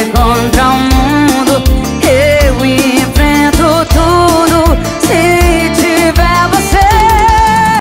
I down